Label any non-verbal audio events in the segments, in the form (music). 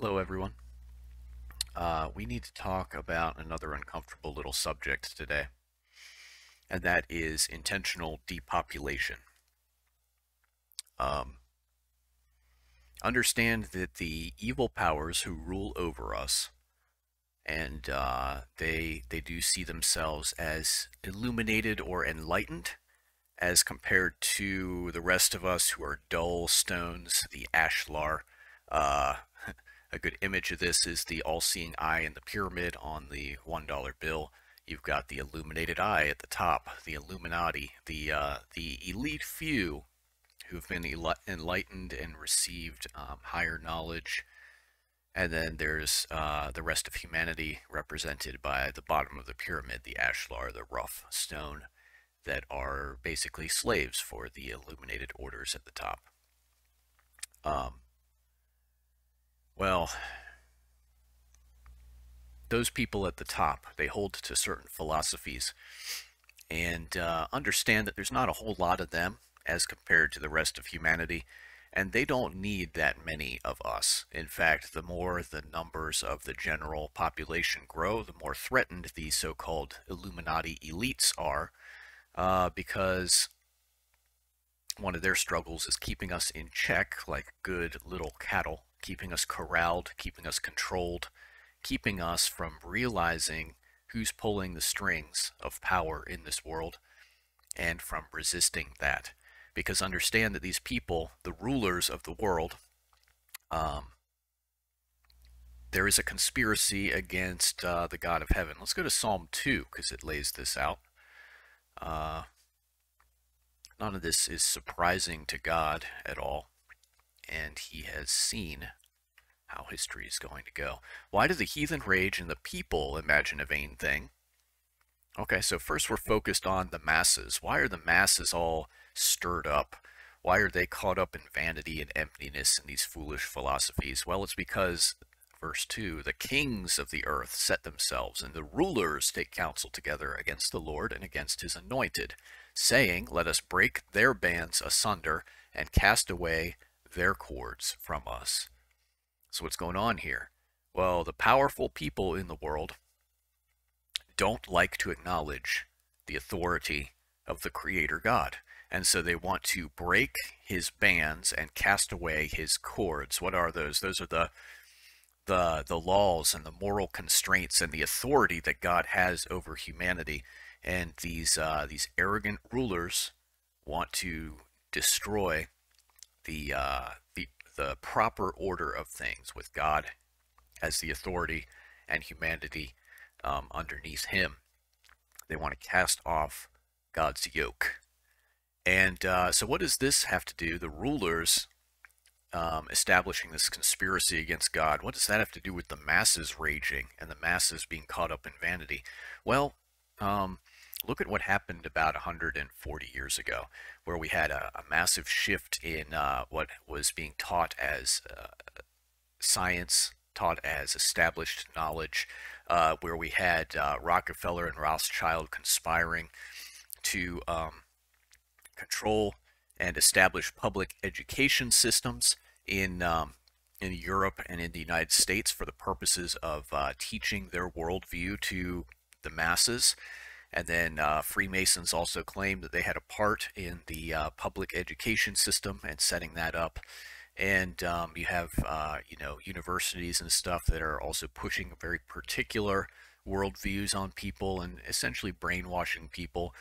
Hello, everyone. Uh, we need to talk about another uncomfortable little subject today, and that is intentional depopulation. Um, understand that the evil powers who rule over us, and uh, they they do see themselves as illuminated or enlightened, as compared to the rest of us who are dull stones, the ashlar. Uh, a good image of this is the all-seeing eye in the pyramid on the $1 bill. You've got the illuminated eye at the top, the Illuminati, the, uh, the elite few who've been enlightened and received um, higher knowledge. And then there's uh, the rest of humanity represented by the bottom of the pyramid, the ashlar, the rough stone, that are basically slaves for the illuminated orders at the top. Um, well, those people at the top, they hold to certain philosophies and uh, understand that there's not a whole lot of them as compared to the rest of humanity, and they don't need that many of us. In fact, the more the numbers of the general population grow, the more threatened these so-called Illuminati elites are, uh, because one of their struggles is keeping us in check like good little cattle keeping us corralled, keeping us controlled, keeping us from realizing who's pulling the strings of power in this world and from resisting that. Because understand that these people, the rulers of the world, um, there is a conspiracy against uh, the God of heaven. Let's go to Psalm 2 because it lays this out. Uh, none of this is surprising to God at all and he has seen how history is going to go. Why do the heathen rage and the people imagine a vain thing? Okay, so first we're focused on the masses. Why are the masses all stirred up? Why are they caught up in vanity and emptiness and these foolish philosophies? Well, it's because, verse 2, the kings of the earth set themselves, and the rulers take counsel together against the Lord and against his anointed, saying, Let us break their bands asunder and cast away their cords from us. So what's going on here? Well, the powerful people in the world don't like to acknowledge the authority of the Creator God. And so they want to break his bands and cast away his cords. What are those? Those are the the the laws and the moral constraints and the authority that God has over humanity. And these uh, these arrogant rulers want to destroy the, uh, the, the proper order of things with God as the authority and humanity um, underneath him. They want to cast off God's yoke. And uh, so what does this have to do? The rulers um, establishing this conspiracy against God, what does that have to do with the masses raging and the masses being caught up in vanity? Well, um, look at what happened about 140 years ago, where we had a, a massive shift in uh, what was being taught as uh, science, taught as established knowledge, uh, where we had uh, Rockefeller and Rothschild conspiring to um, control and establish public education systems in um, in Europe and in the United States for the purposes of uh, teaching their worldview to the masses. And then uh, Freemasons also claimed that they had a part in the uh, public education system and setting that up. And um, you have, uh, you know, universities and stuff that are also pushing very particular worldviews on people and essentially brainwashing people.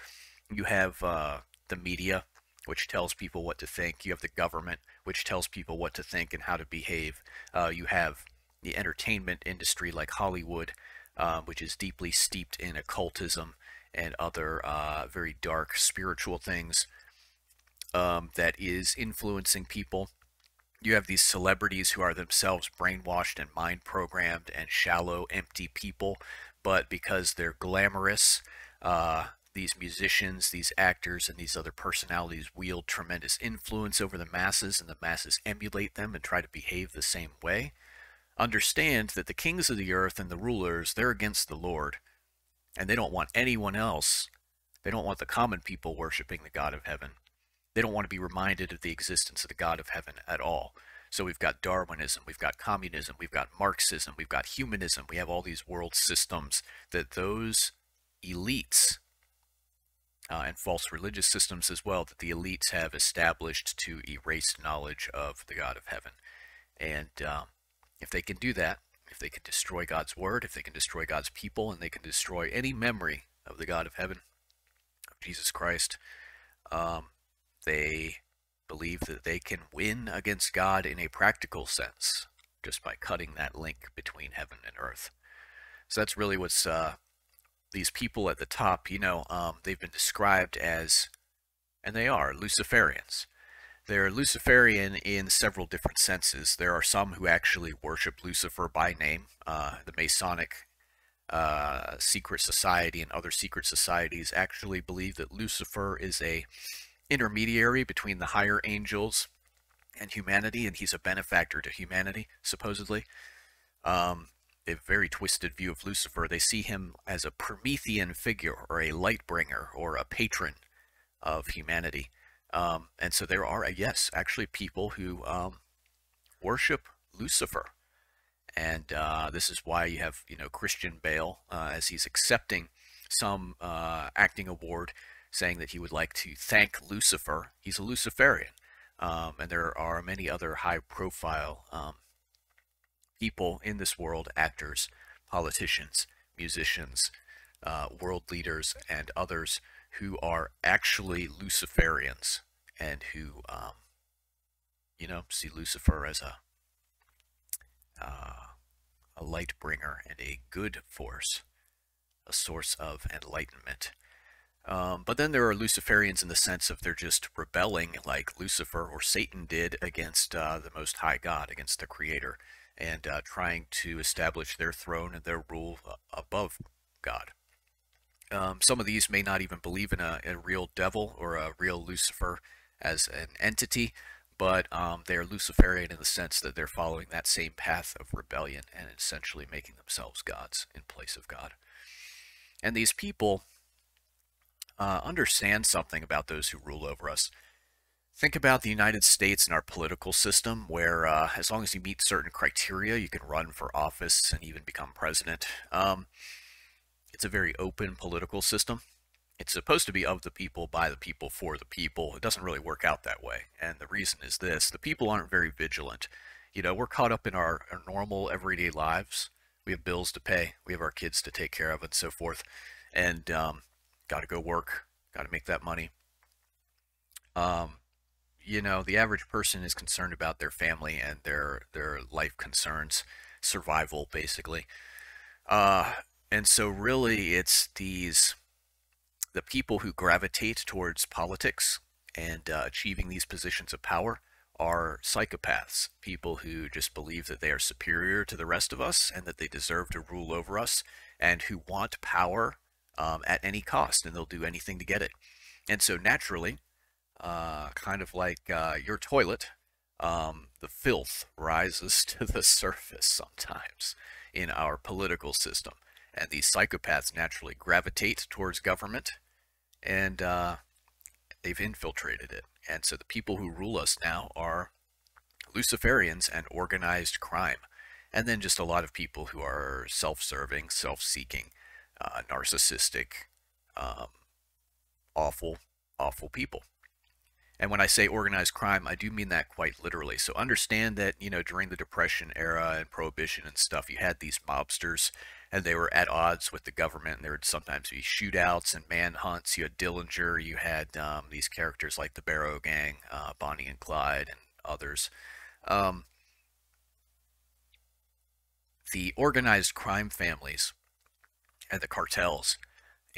You have uh, the media, which tells people what to think. You have the government, which tells people what to think and how to behave. Uh, you have the entertainment industry like Hollywood, uh, which is deeply steeped in occultism and other uh, very dark spiritual things um, that is influencing people. You have these celebrities who are themselves brainwashed and mind programmed and shallow, empty people, but because they're glamorous, uh, these musicians, these actors, and these other personalities wield tremendous influence over the masses, and the masses emulate them and try to behave the same way. Understand that the kings of the earth and the rulers, they're against the Lord and they don't want anyone else. They don't want the common people worshiping the God of heaven. They don't want to be reminded of the existence of the God of heaven at all. So we've got Darwinism, we've got communism, we've got Marxism, we've got humanism, we have all these world systems that those elites uh, and false religious systems as well that the elites have established to erase knowledge of the God of heaven. And um, if they can do that, if they can destroy God's word, if they can destroy God's people, and they can destroy any memory of the God of heaven, of Jesus Christ, um, they believe that they can win against God in a practical sense just by cutting that link between heaven and earth. So that's really what's uh, these people at the top, you know, um, they've been described as, and they are, Luciferians. They're Luciferian in several different senses. There are some who actually worship Lucifer by name. Uh, the Masonic uh, secret society and other secret societies actually believe that Lucifer is a intermediary between the higher angels and humanity, and he's a benefactor to humanity, supposedly. Um, a very twisted view of Lucifer. They see him as a Promethean figure or a light bringer or a patron of humanity. Um, and so there are, yes, actually people who um, worship Lucifer. And uh, this is why you have, you know, Christian Bale, uh, as he's accepting some uh, acting award, saying that he would like to thank Lucifer. He's a Luciferian. Um, and there are many other high-profile um, people in this world, actors, politicians, musicians, uh, world leaders, and others who are actually Luciferians and who, um, you know, see Lucifer as a uh, a light bringer and a good force, a source of enlightenment. Um, but then there are Luciferians in the sense of they're just rebelling like Lucifer or Satan did against uh, the Most High God, against the Creator and uh, trying to establish their throne and their rule uh, above God. Um, some of these may not even believe in a, a, real devil or a real Lucifer as an entity, but um, they are Luciferian in the sense that they're following that same path of rebellion and essentially making themselves gods in place of God. And these people uh, understand something about those who rule over us. Think about the United States and our political system, where uh, as long as you meet certain criteria, you can run for office and even become president. Um, it's a very open political system. It's supposed to be of the people, by the people, for the people. It doesn't really work out that way. And the reason is this the people aren't very vigilant. You know, we're caught up in our, our normal everyday lives. We have bills to pay, we have our kids to take care of, and so forth. And um, got to go work, got to make that money. Um, you know, the average person is concerned about their family and their their life concerns, survival basically. Uh, and so really it's these the people who gravitate towards politics and uh, achieving these positions of power are psychopaths, people who just believe that they are superior to the rest of us and that they deserve to rule over us and who want power um, at any cost and they'll do anything to get it. And so naturally, uh, kind of like uh, your toilet, um, the filth rises (laughs) to the surface sometimes in our political system. And these psychopaths naturally gravitate towards government, and uh, they've infiltrated it. And so the people who rule us now are Luciferians and organized crime. And then just a lot of people who are self-serving, self-seeking, uh, narcissistic, um, awful, awful people. And when I say organized crime, I do mean that quite literally. So understand that, you know, during the Depression era and Prohibition and stuff, you had these mobsters and they were at odds with the government. And there would sometimes be shootouts and manhunts. You had Dillinger, you had um, these characters like the Barrow Gang, uh, Bonnie and Clyde, and others. Um, the organized crime families and the cartels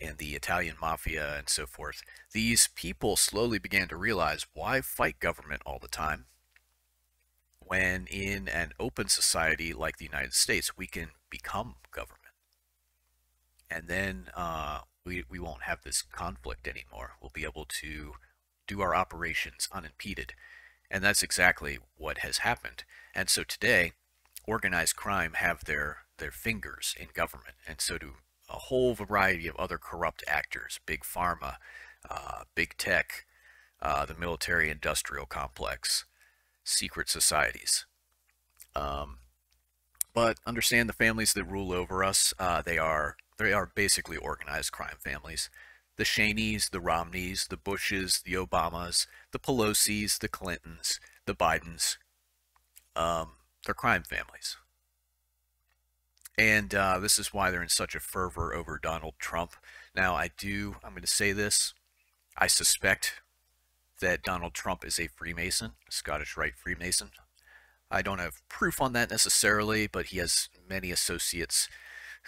and the Italian mafia and so forth, these people slowly began to realize why fight government all the time when in an open society like the United States, we can become government. And then uh, we, we won't have this conflict anymore. We'll be able to do our operations unimpeded. And that's exactly what has happened. And so today, organized crime have their, their fingers in government. And so do a whole variety of other corrupt actors, big pharma, uh, big tech, uh, the military industrial complex, secret societies. Um, but understand the families that rule over us. Uh, they are they are basically organized crime families. The Cheneys, the Romneys, the Bushes, the Obamas, the Pelosi's, the Clintons, the Bidens. Um, they're crime families. And uh, this is why they're in such a fervor over Donald Trump. Now, I do, I'm going to say this. I suspect that Donald Trump is a Freemason, a Scottish Rite Freemason. I don't have proof on that necessarily, but he has many associates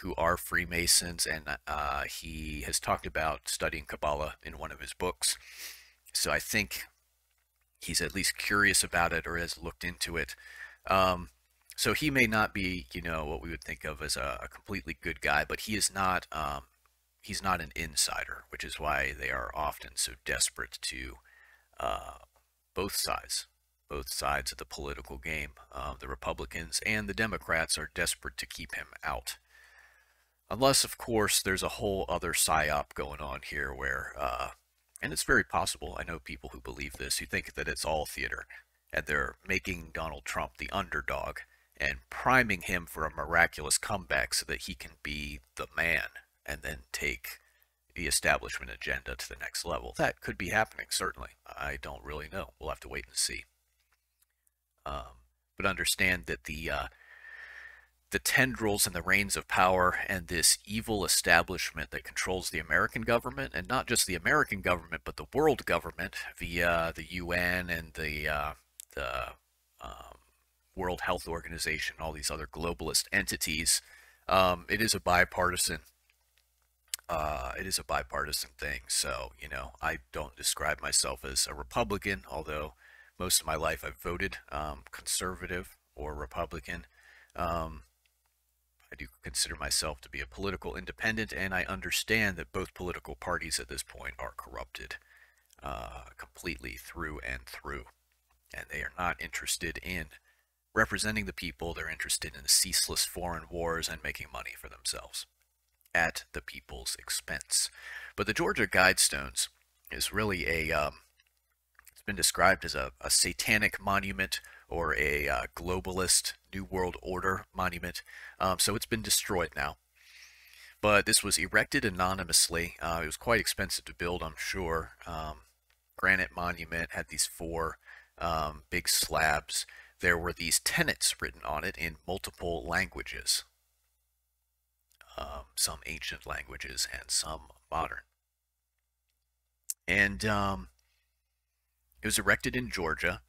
who are Freemasons, and uh, he has talked about studying Kabbalah in one of his books. So I think he's at least curious about it or has looked into it. Um, so he may not be, you know, what we would think of as a, a completely good guy, but he is not. Um, he's not an insider, which is why they are often so desperate to uh, both sides, both sides of the political game. Uh, the Republicans and the Democrats are desperate to keep him out. Unless, of course, there's a whole other psyop going on here where, uh, and it's very possible, I know people who believe this, who think that it's all theater, and they're making Donald Trump the underdog and priming him for a miraculous comeback so that he can be the man and then take the establishment agenda to the next level. That could be happening, certainly. I don't really know. We'll have to wait and see. Um, but understand that the uh, the tendrils and the reins of power and this evil establishment that controls the American government, and not just the American government, but the world government via the UN and the uh, the um, World Health Organization, all these other globalist entities. Um, it is a bipartisan. Uh, it is a bipartisan thing. So you know, I don't describe myself as a Republican, although most of my life I've voted um, conservative or Republican. Um, I do consider myself to be a political independent, and I understand that both political parties at this point are corrupted uh, completely through and through and they are not interested in representing the people. They're interested in ceaseless foreign wars and making money for themselves at the people's expense. But the Georgia Guidestones is really a, um, it's been described as a, a satanic monument or a uh, globalist New World Order monument. Um, so it's been destroyed now. But this was erected anonymously. Uh, it was quite expensive to build, I'm sure. Um, granite monument had these four um, big slabs, there were these tenets written on it in multiple languages, um, some ancient languages and some modern. And um, it was erected in Georgia,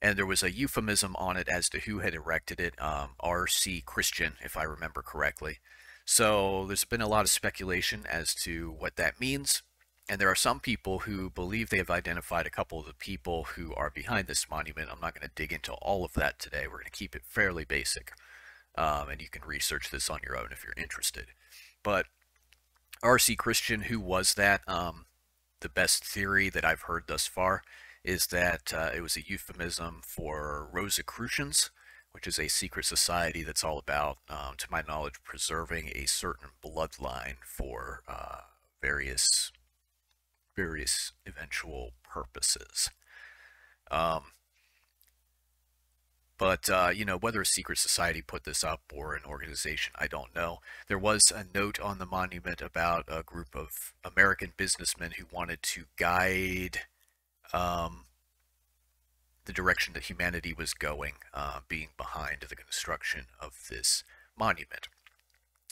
and there was a euphemism on it as to who had erected it, um, R.C. Christian, if I remember correctly. So there's been a lot of speculation as to what that means. And there are some people who believe they have identified a couple of the people who are behind this monument. I'm not going to dig into all of that today. We're going to keep it fairly basic. Um, and you can research this on your own if you're interested. But R.C. Christian, who was that? Um, the best theory that I've heard thus far is that uh, it was a euphemism for Rosicrucians, which is a secret society that's all about, um, to my knowledge, preserving a certain bloodline for uh, various various eventual purposes. Um, but, uh, you know, whether a secret society put this up or an organization, I don't know. There was a note on the monument about a group of American businessmen who wanted to guide um, the direction that humanity was going, uh, being behind the construction of this monument.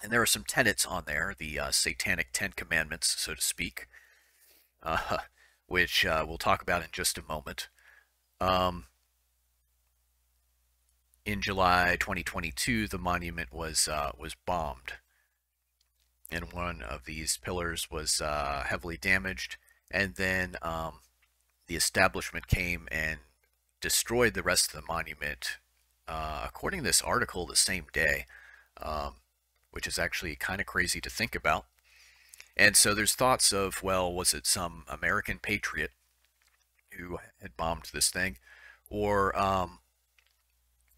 And there are some tenets on there, the uh, satanic Ten Commandments, so to speak, uh, (laughs) which uh, we'll talk about in just a moment. Um, in July 2022, the monument was uh, was bombed, and one of these pillars was uh, heavily damaged. And then um, the establishment came and destroyed the rest of the monument. Uh, according to this article, the same day, um, which is actually kind of crazy to think about. And so there's thoughts of, well, was it some American patriot who had bombed this thing? Or um,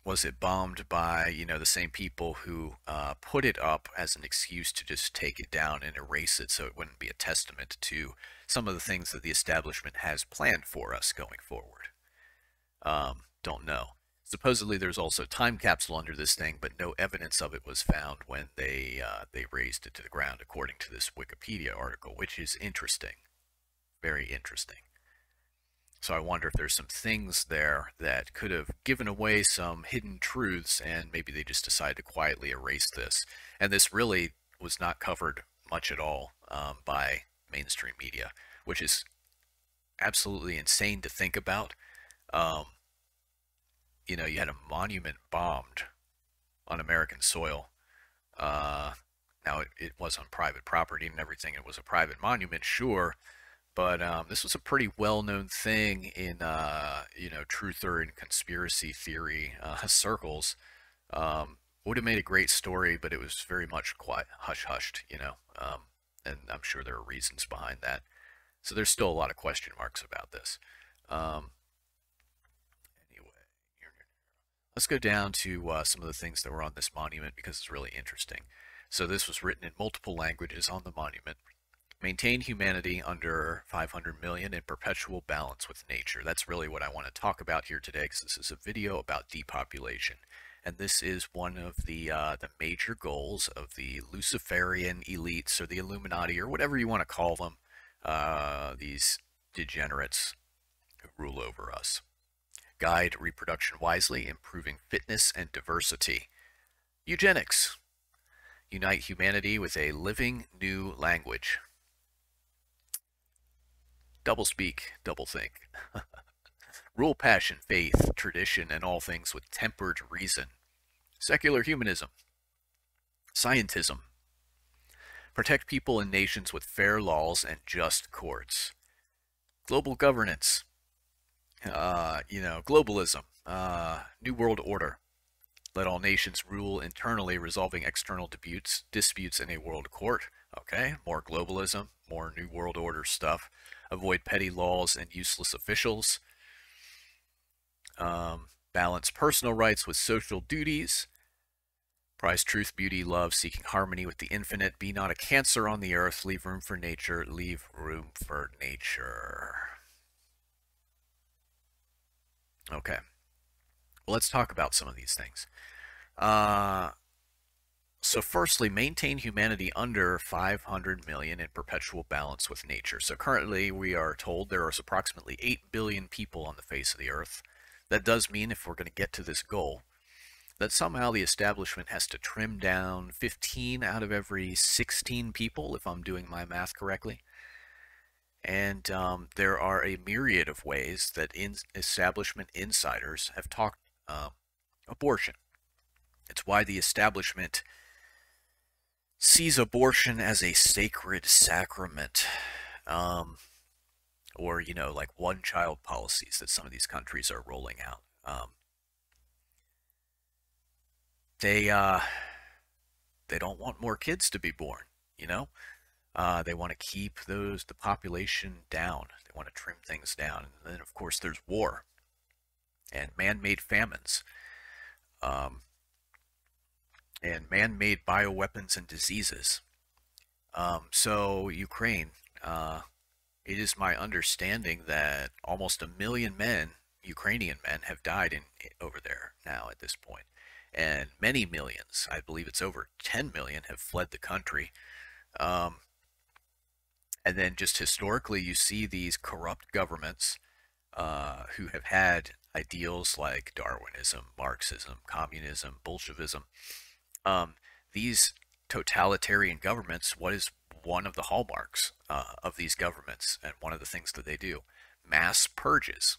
was it bombed by, you know, the same people who uh, put it up as an excuse to just take it down and erase it so it wouldn't be a testament to some of the things that the establishment has planned for us going forward? Um, don't know. Supposedly, there's also a time capsule under this thing, but no evidence of it was found when they uh, they razed it to the ground, according to this Wikipedia article, which is interesting, very interesting. So I wonder if there's some things there that could have given away some hidden truths, and maybe they just decided to quietly erase this. And this really was not covered much at all um, by mainstream media, which is absolutely insane to think about. Um, you know, you had a monument bombed on American soil. Uh, now, it, it was on private property and everything. It was a private monument, sure, but um, this was a pretty well-known thing in, uh, you know, truther and conspiracy theory uh, (laughs) circles. Um, would have made a great story, but it was very much quiet, hush-hushed, you know, um, and I'm sure there are reasons behind that. So there's still a lot of question marks about this. Um, Let's go down to uh, some of the things that were on this monument because it's really interesting. So this was written in multiple languages on the monument. Maintain humanity under 500 million in perpetual balance with nature. That's really what I want to talk about here today because this is a video about depopulation. And this is one of the, uh, the major goals of the Luciferian elites or the Illuminati or whatever you want to call them, uh, these degenerates who rule over us guide reproduction wisely, improving fitness and diversity. Eugenics. Unite humanity with a living new language. Double speak, double think. (laughs) Rule passion, faith, tradition, and all things with tempered reason. Secular humanism. Scientism. Protect people and nations with fair laws and just courts. Global governance uh, you know, globalism, uh, New World Order. Let all nations rule internally, resolving external disputes, disputes in a world court. Okay, more globalism, more New World Order stuff. Avoid petty laws and useless officials. Um, balance personal rights with social duties. Prize truth, beauty, love, seeking harmony with the infinite. Be not a cancer on the earth. Leave room for nature. Leave room for nature. Okay. Well, let's talk about some of these things. Uh, so firstly, maintain humanity under 500 million in perpetual balance with nature. So currently we are told there are approximately 8 billion people on the face of the earth. That does mean if we're going to get to this goal, that somehow the establishment has to trim down 15 out of every 16 people, if I'm doing my math correctly. And um, there are a myriad of ways that in establishment insiders have talked uh, abortion. It's why the establishment sees abortion as a sacred sacrament. Um, or, you know, like one child policies that some of these countries are rolling out. Um, they, uh, they don't want more kids to be born, you know? Uh, they want to keep those the population down. They want to trim things down. And then, of course, there's war and man-made famines um, and man-made bioweapons and diseases. Um, so Ukraine, uh, it is my understanding that almost a million men, Ukrainian men, have died in over there now at this point. and many millions, I believe it's over 10 million, have fled the country. Um, and then just historically, you see these corrupt governments uh, who have had ideals like Darwinism, Marxism, communism, Bolshevism. Um, these totalitarian governments, what is one of the hallmarks uh, of these governments and one of the things that they do? Mass purges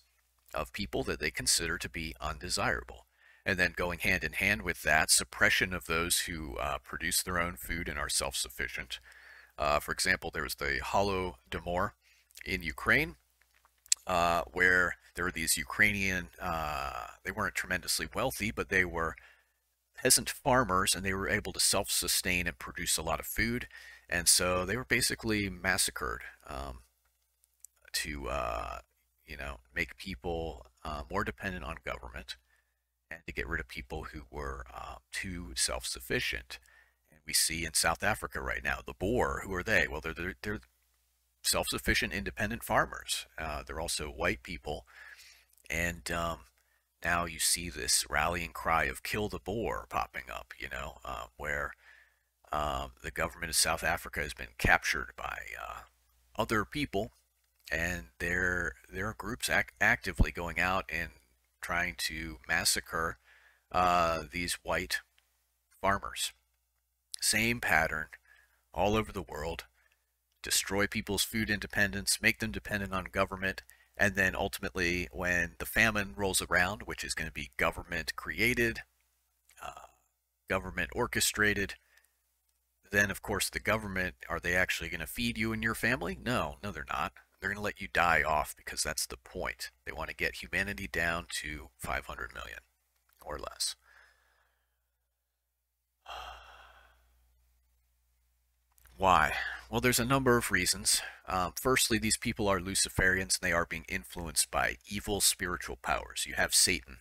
of people that they consider to be undesirable. And then going hand in hand with that, suppression of those who uh, produce their own food and are self-sufficient, uh, for example, there was the Holodomor in Ukraine, uh, where there were these Ukrainian, uh, they weren't tremendously wealthy, but they were peasant farmers and they were able to self-sustain and produce a lot of food. And so they were basically massacred um, to, uh, you know, make people uh, more dependent on government and to get rid of people who were uh, too self-sufficient And we see in South Africa right now. The Boer, who are they? Well, they're, they're, they're self-sufficient independent farmers. Uh, they're also white people. And um, now you see this rallying cry of kill the Boer popping up, you know, uh, where um, the government of South Africa has been captured by uh, other people, and there there are groups ac actively going out and trying to massacre uh, these white farmers. Same pattern all over the world. Destroy people's food independence, make them dependent on government, and then ultimately, when the famine rolls around, which is going to be government created, uh, government orchestrated, then of course the government, are they actually going to feed you and your family? No, no, they're not. They're going to let you die off because that's the point. They want to get humanity down to 500 million or less. (sighs) Why? Well, there's a number of reasons. Um, firstly, these people are Luciferians and they are being influenced by evil spiritual powers. You have Satan.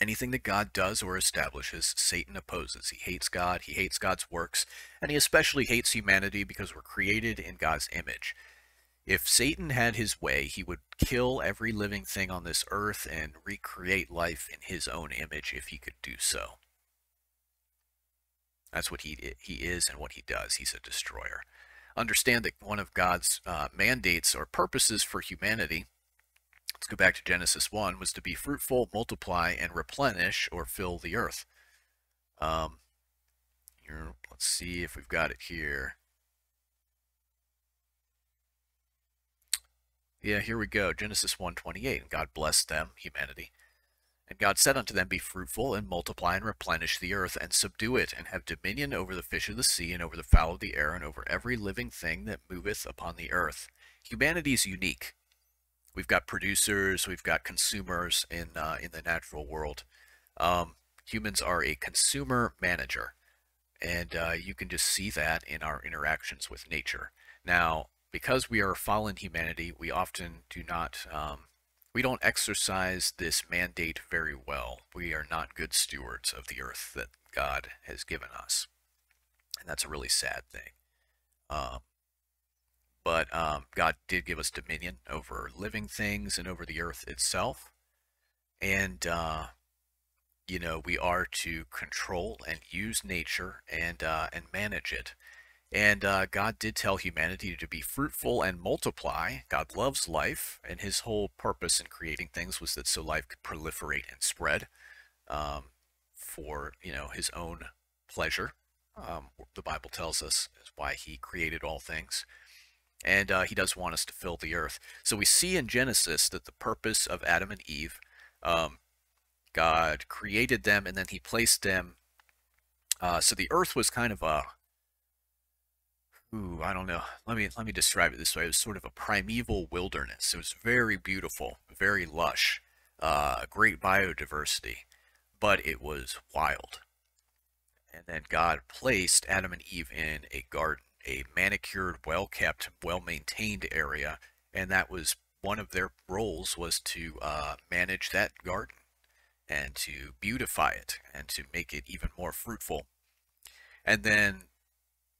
Anything that God does or establishes, Satan opposes. He hates God, he hates God's works, and he especially hates humanity because we're created in God's image. If Satan had his way, he would kill every living thing on this earth and recreate life in his own image if he could do so. That's what he he is and what he does. He's a destroyer. Understand that one of God's uh, mandates or purposes for humanity, let's go back to Genesis 1, was to be fruitful, multiply, and replenish or fill the earth. Um, here, let's see if we've got it here. Yeah, here we go. Genesis 1:28. And God blessed them, humanity, and God said unto them, Be fruitful, and multiply, and replenish the earth, and subdue it, and have dominion over the fish of the sea, and over the fowl of the air, and over every living thing that moveth upon the earth. Humanity is unique. We've got producers, we've got consumers in uh, in the natural world. Um, humans are a consumer manager, and uh, you can just see that in our interactions with nature. Now, because we are fallen humanity, we often do not um, we don't exercise this mandate very well. We are not good stewards of the earth that God has given us. And that's a really sad thing. Um, but um, God did give us dominion over living things and over the earth itself. And, uh, you know, we are to control and use nature and, uh, and manage it. And uh, God did tell humanity to be fruitful and multiply. God loves life, and his whole purpose in creating things was that so life could proliferate and spread um, for, you know, his own pleasure. Um, the Bible tells us is why he created all things. And uh, he does want us to fill the earth. So we see in Genesis that the purpose of Adam and Eve, um, God created them and then he placed them. Uh, so the earth was kind of a ooh, I don't know. Let me let me describe it this way. It was sort of a primeval wilderness. It was very beautiful, very lush, uh, great biodiversity, but it was wild. And then God placed Adam and Eve in a garden, a manicured, well-kept, well-maintained area, and that was one of their roles was to uh, manage that garden and to beautify it and to make it even more fruitful. And then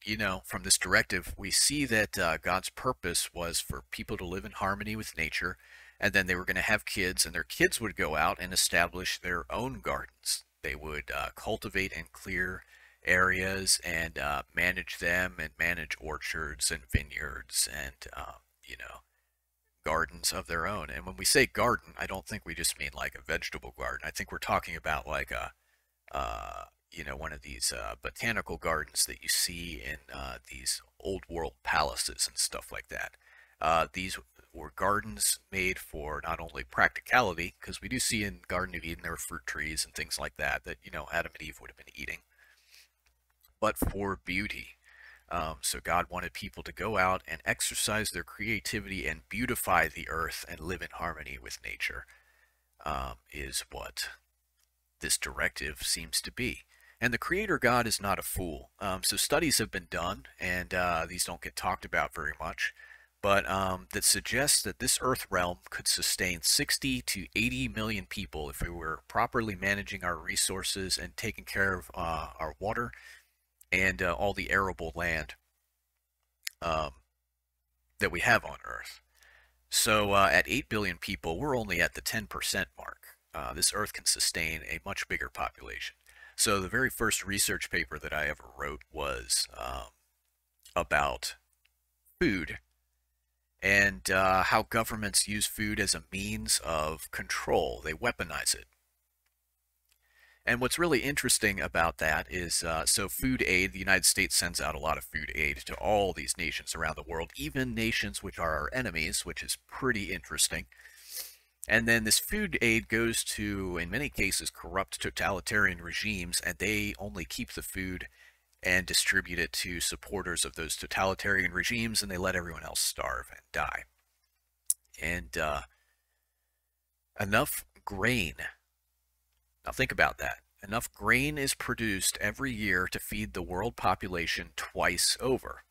you know, from this directive, we see that uh, God's purpose was for people to live in harmony with nature, and then they were going to have kids, and their kids would go out and establish their own gardens. They would uh, cultivate and clear areas and uh, manage them and manage orchards and vineyards and, uh, you know, gardens of their own. And when we say garden, I don't think we just mean like a vegetable garden. I think we're talking about like a, uh, you know, one of these uh, botanical gardens that you see in uh, these old world palaces and stuff like that. Uh, these were gardens made for not only practicality, because we do see in Garden of Eden there were fruit trees and things like that that, you know, Adam and Eve would have been eating, but for beauty. Um, so God wanted people to go out and exercise their creativity and beautify the earth and live in harmony with nature, um, is what this directive seems to be. And the creator God is not a fool. Um, so studies have been done, and uh, these don't get talked about very much, but um, that suggests that this Earth realm could sustain 60 to 80 million people if we were properly managing our resources and taking care of uh, our water and uh, all the arable land um, that we have on Earth. So uh, at 8 billion people, we're only at the 10% mark. uh, this Earth can sustain a much bigger population. So the very first research paper that I ever wrote was um, about food and uh, how governments use food as a means of control. They weaponize it. And what's really interesting about that is, uh, so food aid, the United States sends out a lot of food aid to all these nations around the world, even nations which are our enemies, which is pretty interesting. And then this food aid goes to, in many cases, corrupt totalitarian regimes, and they only keep the food and distribute it to supporters of those totalitarian regimes, and they let everyone else starve and die. And uh, enough grain. Now think about that. Enough grain is produced every year to feed the world population twice over.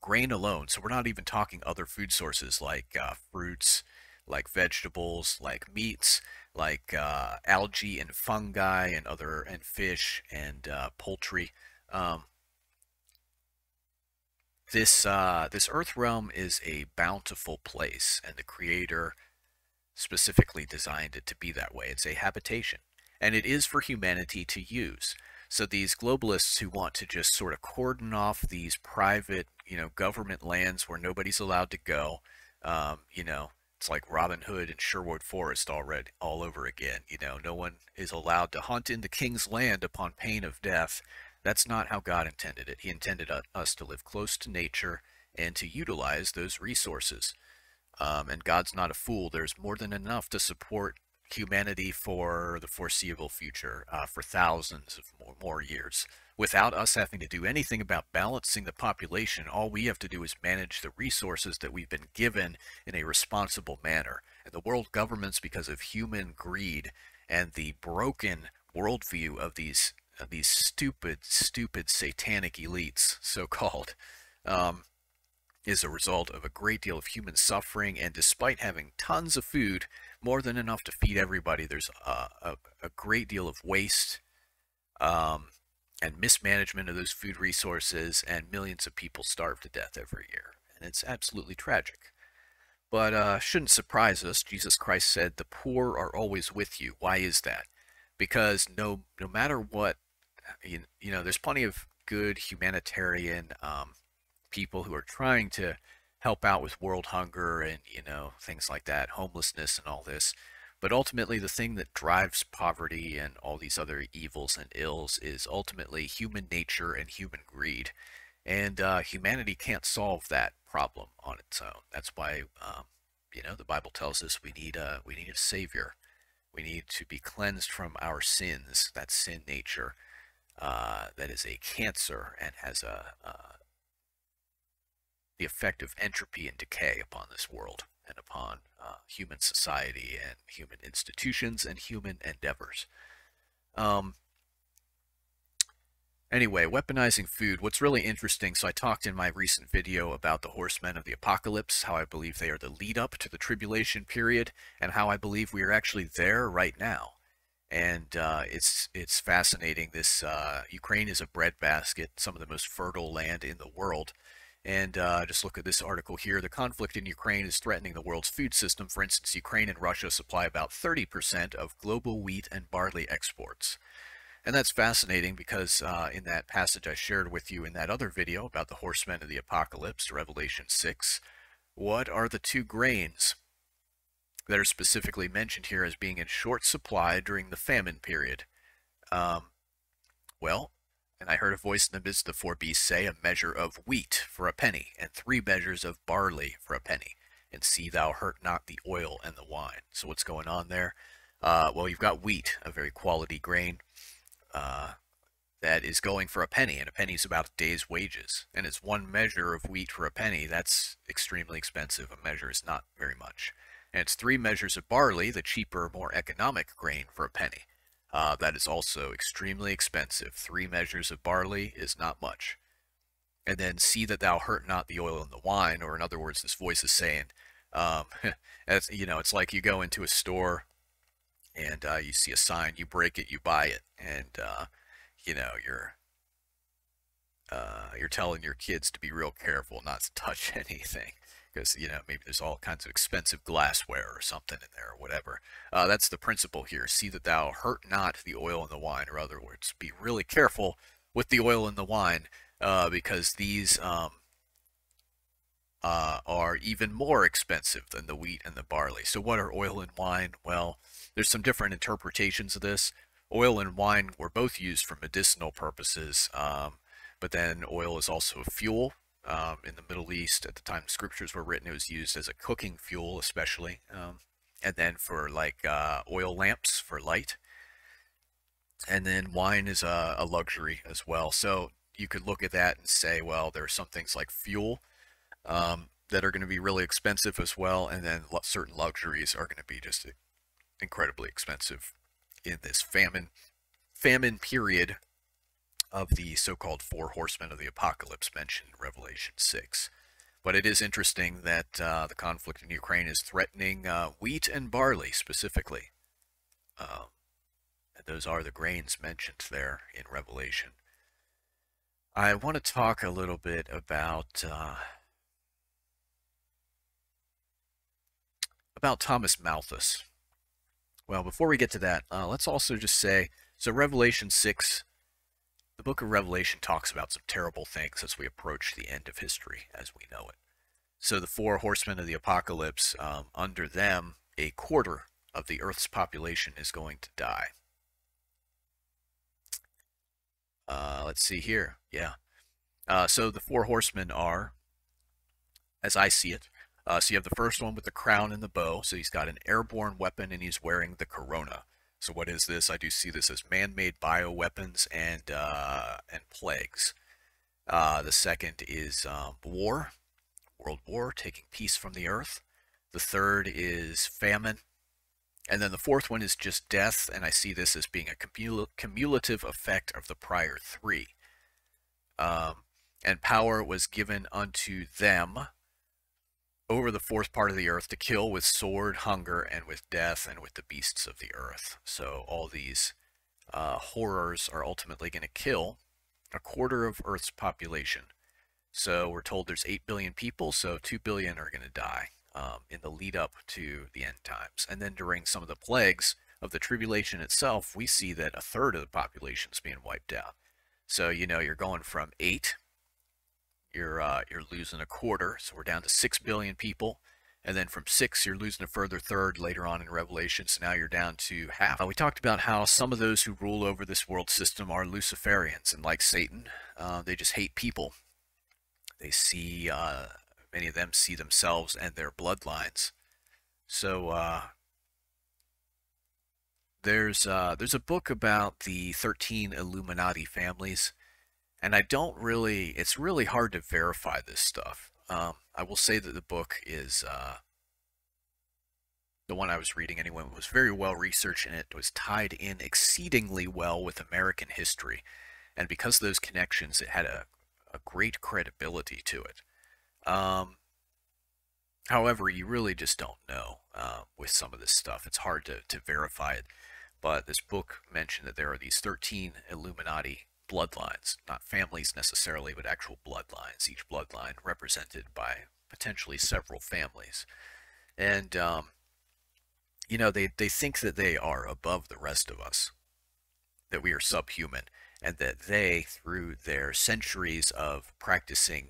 Grain alone. So we're not even talking other food sources like uh, fruits, like vegetables, like meats, like uh, algae and fungi and other and fish and uh, poultry. Um, this uh, this Earth realm is a bountiful place, and the Creator specifically designed it to be that way. It's a habitation, and it is for humanity to use. So these globalists who want to just sort of cordon off these private, you know, government lands where nobody's allowed to go, um, you know, it's like Robin Hood and Sherwood Forest already all over again. You know, no one is allowed to hunt in the King's Land upon pain of death. That's not how God intended it. He intended us to live close to nature and to utilize those resources. Um, and God's not a fool. There's more than enough to support humanity for the foreseeable future, uh, for thousands of more, more years without us having to do anything about balancing the population, all we have to do is manage the resources that we've been given in a responsible manner. And the world governments, because of human greed and the broken worldview of these of these stupid, stupid satanic elites, so-called, um, is a result of a great deal of human suffering. And despite having tons of food, more than enough to feed everybody, there's a, a, a great deal of waste. Um, and mismanagement of those food resources, and millions of people starve to death every year. And it's absolutely tragic. But uh, shouldn't surprise us. Jesus Christ said, "The poor are always with you." Why is that? Because no, no matter what, you, you know, there's plenty of good humanitarian um, people who are trying to help out with world hunger and you know things like that, homelessness and all this. But ultimately, the thing that drives poverty and all these other evils and ills is ultimately human nature and human greed. And uh, humanity can't solve that problem on its own. That's why, um, you know, the Bible tells us we need a we need a savior. We need to be cleansed from our sins, that sin nature, uh, that is a cancer and has a uh, the effect of entropy and decay upon this world and upon uh, human society and human institutions and human endeavors. Um, anyway, weaponizing food. What's really interesting, so I talked in my recent video about the horsemen of the apocalypse, how I believe they are the lead up to the tribulation period, and how I believe we are actually there right now. And uh, it's it's fascinating. This uh, Ukraine is a breadbasket, some of the most fertile land in the world, and uh, just look at this article here. The conflict in Ukraine is threatening the world's food system. For instance, Ukraine and Russia supply about 30% of global wheat and barley exports. And that's fascinating because uh, in that passage I shared with you in that other video about the horsemen of the apocalypse, Revelation 6, what are the two grains that are specifically mentioned here as being in short supply during the famine period? Um, well, and I heard a voice in the midst of the four beasts say, A measure of wheat for a penny, and three measures of barley for a penny. And see thou hurt not the oil and the wine. So what's going on there? Uh, well, you've got wheat, a very quality grain, uh, that is going for a penny, and a penny is about a day's wages. And it's one measure of wheat for a penny. That's extremely expensive. A measure is not very much. And it's three measures of barley, the cheaper, more economic grain, for a penny. Uh, that is also extremely expensive. Three measures of barley is not much. And then see that thou hurt not the oil and the wine, or in other words, this voice is saying, um, (laughs) as, you know, it's like you go into a store and uh, you see a sign, you break it, you buy it, and uh, you know you're uh, you're telling your kids to be real careful not to (laughs) touch anything. Because you know maybe there's all kinds of expensive glassware or something in there or whatever. Uh, that's the principle here. See that thou hurt not the oil and the wine, or other words, be really careful with the oil and the wine uh, because these um, uh, are even more expensive than the wheat and the barley. So what are oil and wine? Well, there's some different interpretations of this. Oil and wine were both used for medicinal purposes, um, but then oil is also a fuel um, in the Middle East at the time the scriptures were written. It was used as a cooking fuel, especially, um, and then for like uh, oil lamps for light. And then wine is a, a, luxury as well. So you could look at that and say, well, there are some things like fuel um, that are going to be really expensive as well, and then certain luxuries are going to be just incredibly expensive in this famine famine period of the so-called four horsemen of the apocalypse mentioned in Revelation 6. But it is interesting that uh, the conflict in Ukraine is threatening uh, wheat and barley specifically. Um, those are the grains mentioned there in Revelation. I want to talk a little bit about uh, about Thomas Malthus. Well, before we get to that, uh, let's also just say, so Revelation 6 the book of Revelation talks about some terrible things as we approach the end of history as we know it. So the four horsemen of the apocalypse, um, under them, a quarter of the earth's population is going to die. Uh, let's see here. Yeah. Uh, so the four horsemen are, as I see it, uh, so you have the first one with the crown and the bow. So he's got an airborne weapon and he's wearing the corona. So what is this? I do see this as man-made bioweapons and uh, and plagues. Uh, the second is um, war, world war, taking peace from the earth. The third is famine. And then the fourth one is just death, and I see this as being a cumul cumulative effect of the prior three. Um, and power was given unto them over the fourth part of the earth to kill with sword, hunger, and with death, and with the beasts of the earth. So all these uh, horrors are ultimately going to kill a quarter of Earth's population. So we're told there's 8 billion people, so 2 billion are going to die um, in the lead up to the end times. And then during some of the plagues of the tribulation itself, we see that a third of the population is being wiped out. So, you know, you're going from 8 you're uh, you're losing a quarter. So we're down to six billion people, and then from six you're losing a further third later on in Revelation. So now you're down to half. We talked about how some of those who rule over this world system are Luciferians, and like Satan, uh, they just hate people. They see uh, many of them see themselves and their bloodlines. So uh, there's uh, there's a book about the 13 Illuminati families and I don't really, it's really hard to verify this stuff. Um, I will say that the book is, uh, the one I was reading anyway, was very well researched and it was tied in exceedingly well with American history. And because of those connections, it had a, a great credibility to it. Um, however, you really just don't know uh, with some of this stuff. It's hard to, to verify it. But this book mentioned that there are these 13 Illuminati bloodlines, not families necessarily, but actual bloodlines, each bloodline represented by potentially several families. And, um, you know, they, they think that they are above the rest of us, that we are subhuman, and that they, through their centuries of practicing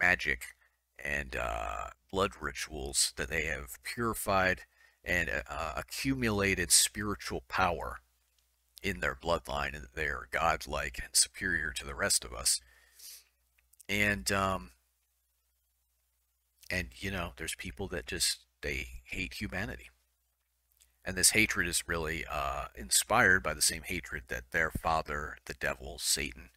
magic and uh, blood rituals, that they have purified and uh, accumulated spiritual power in their bloodline and they are godlike and superior to the rest of us. And um, and you know, there's people that just they hate humanity. And this hatred is really uh, inspired by the same hatred that their father, the devil, Satan,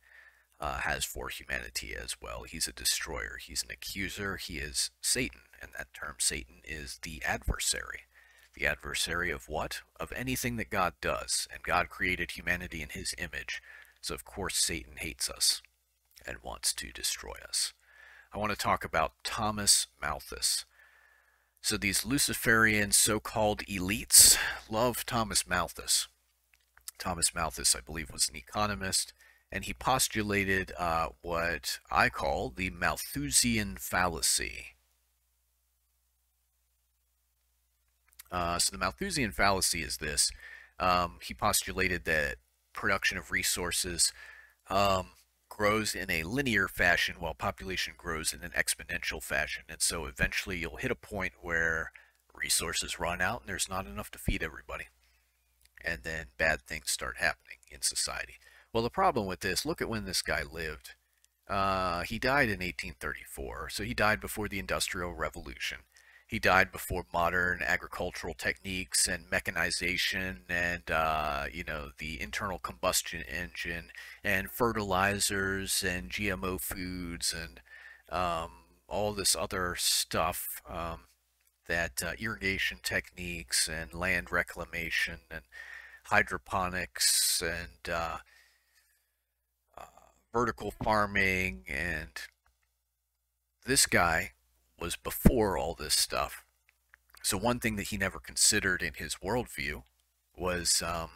uh, has for humanity as well. He's a destroyer. He's an accuser. He is Satan. And that term, Satan, is the adversary. The adversary of what? Of anything that God does. And God created humanity in his image. So of course Satan hates us and wants to destroy us. I want to talk about Thomas Malthus. So these Luciferian so-called elites love Thomas Malthus. Thomas Malthus, I believe, was an economist, and he postulated uh, what I call the Malthusian fallacy. Uh, so the Malthusian fallacy is this. Um, he postulated that production of resources um, grows in a linear fashion while population grows in an exponential fashion. And so eventually you'll hit a point where resources run out and there's not enough to feed everybody. And then bad things start happening in society. Well, the problem with this, look at when this guy lived. Uh, he died in 1834, so he died before the Industrial Revolution. He died before modern agricultural techniques and mechanization and, uh, you know, the internal combustion engine and fertilizers and GMO foods and um, all this other stuff um, that uh, irrigation techniques and land reclamation and hydroponics and uh, uh vertical farming and this guy was before all this stuff. So one thing that he never considered in his worldview was um,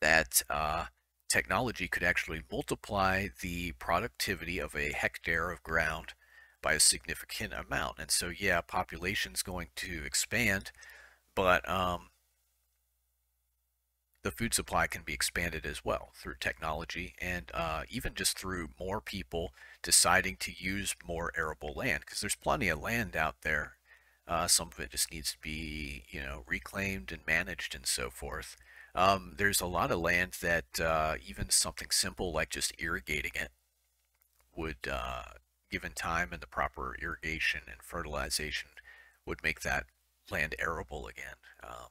that uh, technology could actually multiply the productivity of a hectare of ground by a significant amount. And so, yeah, population's going to expand, but um, the food supply can be expanded as well through technology and uh, even just through more people deciding to use more arable land because there's plenty of land out there. Uh, some of it just needs to be, you know, reclaimed and managed and so forth. Um, there's a lot of land that uh, even something simple like just irrigating it would, uh, given time and the proper irrigation and fertilization, would make that land arable again. Um,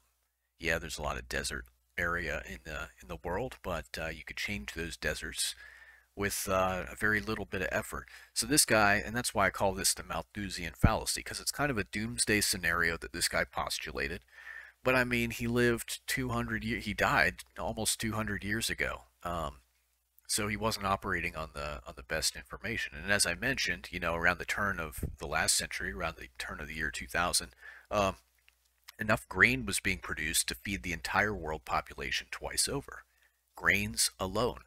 yeah, there's a lot of desert area in the in the world, but uh, you could change those deserts with uh, a very little bit of effort. So this guy, and that's why I call this the Malthusian fallacy, because it's kind of a doomsday scenario that this guy postulated. But I mean, he lived 200 years, he died almost 200 years ago. Um, so he wasn't operating on the on the best information. And as I mentioned, you know, around the turn of the last century, around the turn of the year 2000, um, enough grain was being produced to feed the entire world population twice over. Grains alone.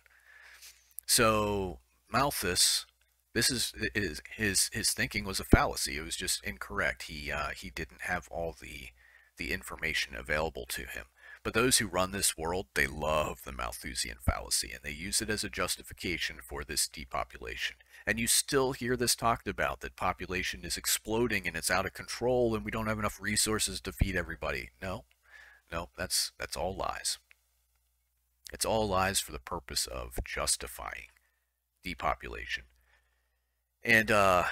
So Malthus, this is his his his thinking was a fallacy. It was just incorrect. He uh, he didn't have all the the information available to him. But those who run this world, they love the Malthusian fallacy, and they use it as a justification for this depopulation. And you still hear this talked about, that population is exploding and it's out of control and we don't have enough resources to feed everybody. No, no, that's, that's all lies. It's all lies for the purpose of justifying depopulation. And uh,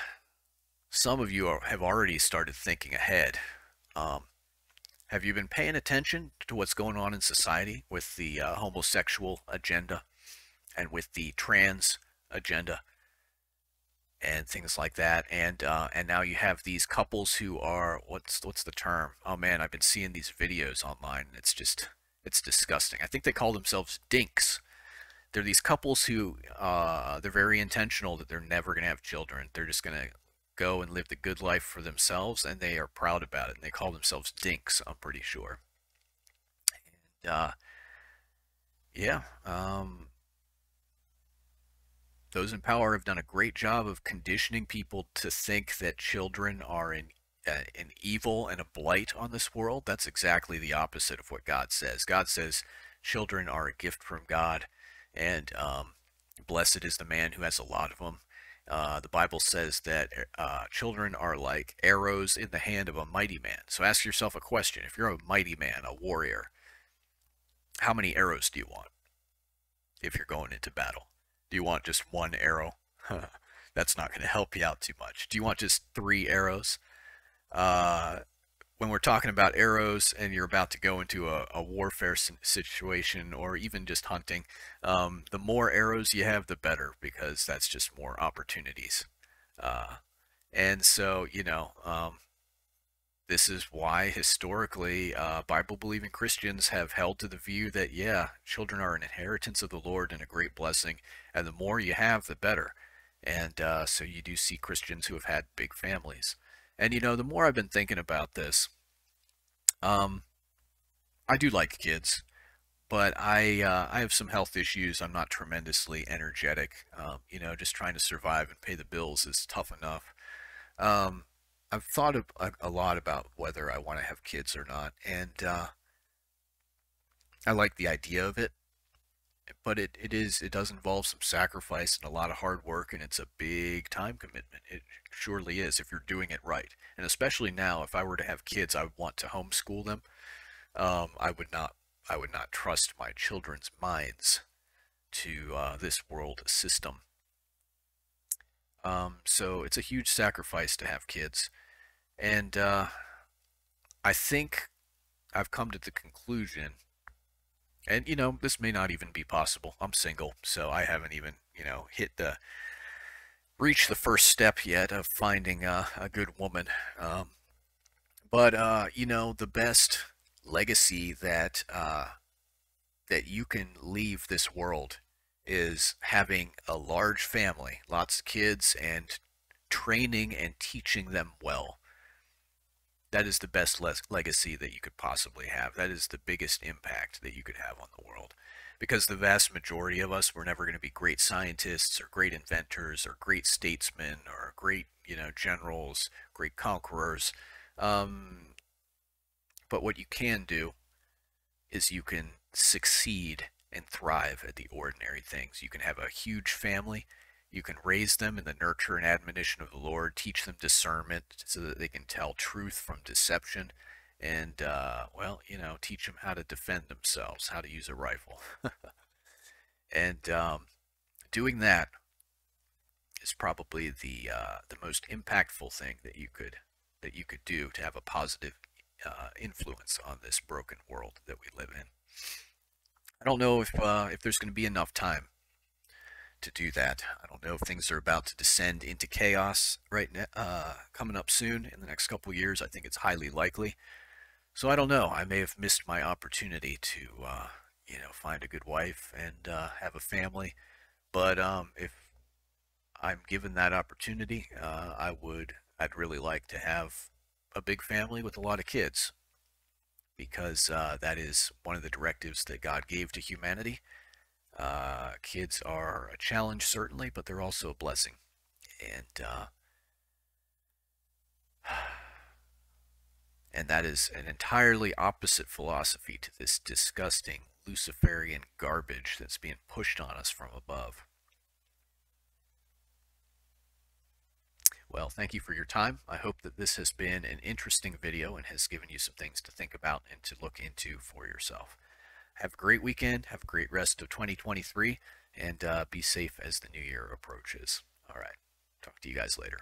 some of you are, have already started thinking ahead. Um, have you been paying attention to what's going on in society with the uh, homosexual agenda and with the trans agenda and things like that? And uh, and now you have these couples who are what's what's the term? Oh man, I've been seeing these videos online. It's just it's disgusting. I think they call themselves dinks. They're these couples who uh, they're very intentional that they're never going to have children. They're just going to go and live the good life for themselves, and they are proud about it. And they call themselves dinks, I'm pretty sure. And, uh, yeah, um, those in power have done a great job of conditioning people to think that children are an, uh, an evil and a blight on this world. That's exactly the opposite of what God says. God says children are a gift from God, and um, blessed is the man who has a lot of them. Uh, the Bible says that uh, children are like arrows in the hand of a mighty man. So ask yourself a question. If you're a mighty man, a warrior, how many arrows do you want if you're going into battle? Do you want just one arrow? (laughs) That's not going to help you out too much. Do you want just three arrows? Uh, when we're talking about arrows and you're about to go into a, a warfare situation or even just hunting, um, the more arrows you have, the better because that's just more opportunities. Uh, and so, you know, um, this is why historically uh, Bible believing Christians have held to the view that, yeah, children are an inheritance of the Lord and a great blessing, and the more you have, the better. And uh, so you do see Christians who have had big families. And you know, the more I've been thinking about this, um, I do like kids, but I uh, I have some health issues. I'm not tremendously energetic. Um, you know, just trying to survive and pay the bills is tough enough. Um, I've thought a, a lot about whether I want to have kids or not, and uh, I like the idea of it, but it, it is it does involve some sacrifice and a lot of hard work, and it's a big time commitment. It surely is if you're doing it right, and especially now, if I were to have kids, I would want to homeschool them. Um, I would not I would not trust my children's minds to uh, this world system. Um, so it's a huge sacrifice to have kids. And uh, I think I've come to the conclusion, and you know, this may not even be possible. I'm single, so I haven't even, you know, hit the, reached the first step yet of finding uh, a good woman. Um, but, uh, you know, the best legacy that, uh, that you can leave this world is having a large family, lots of kids, and training and teaching them well. That is the best le legacy that you could possibly have. That is the biggest impact that you could have on the world. Because the vast majority of us, we're never going to be great scientists or great inventors or great statesmen or great, you know, generals, great conquerors. Um, but what you can do is you can succeed and thrive at the ordinary things. You can have a huge family. You can raise them in the nurture and admonition of the Lord, teach them discernment so that they can tell truth from deception, and, uh, well, you know, teach them how to defend themselves, how to use a rifle. (laughs) and um, doing that is probably the uh, the most impactful thing that you could that you could do to have a positive uh, influence on this broken world that we live in. I don't know if uh, if there's going to be enough time to do that. I don't know if things are about to descend into chaos right now, uh, coming up soon in the next couple years. I think it's highly likely. So I don't know. I may have missed my opportunity to, uh, you know, find a good wife and uh, have a family. But um, if I'm given that opportunity, uh, I would. I'd really like to have a big family with a lot of kids because uh, that is one of the directives that God gave to humanity. Uh, kids are a challenge, certainly, but they're also a blessing. And uh, (sighs) and that is an entirely opposite philosophy to this disgusting Luciferian garbage that's being pushed on us from above. Well, thank you for your time. I hope that this has been an interesting video and has given you some things to think about and to look into for yourself. Have a great weekend. Have a great rest of 2023 and uh, be safe as the new year approaches. All right. Talk to you guys later.